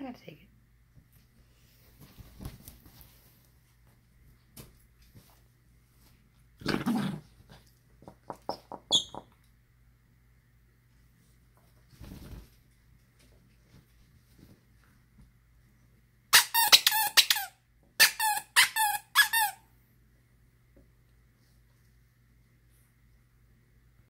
I gotta take it.